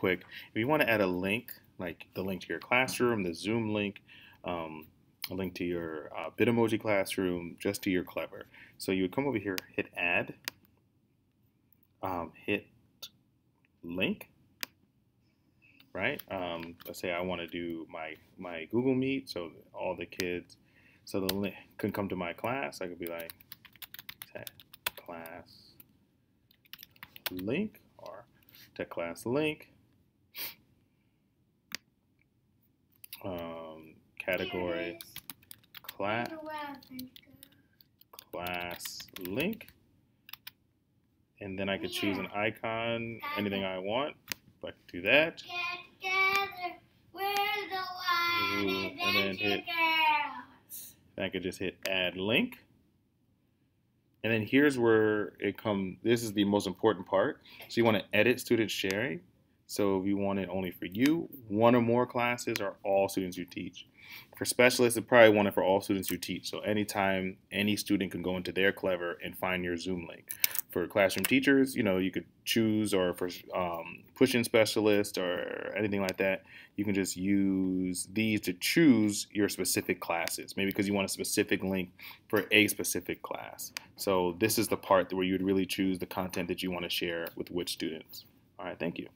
quick. If you want to add a link, like the link to your classroom, the Zoom link, um, a link to your uh, Bitmoji classroom, just to your Clever. So you would come over here, hit add, um, hit link, right? Um, let's say I want to do my, my Google Meet, so all the kids, so the link can come to my class. I could be like, tech class link or tech class link um, category. Class class link. And then I could choose an icon anything I want. I could do that. Ooh, and then hit I could just hit add link. And then here's where it comes, this is the most important part. So you want to edit student sharing. So if you want it only for you, one or more classes or all students you teach. For specialists, it probably want it for all students you teach. So anytime any student can go into their Clever and find your Zoom link. For classroom teachers, you know, you could choose or for um, push-in specialist or anything like that, you can just use these to choose your specific classes. Maybe because you want a specific link for a specific class. So this is the part where you would really choose the content that you want to share with which students. All right, thank you.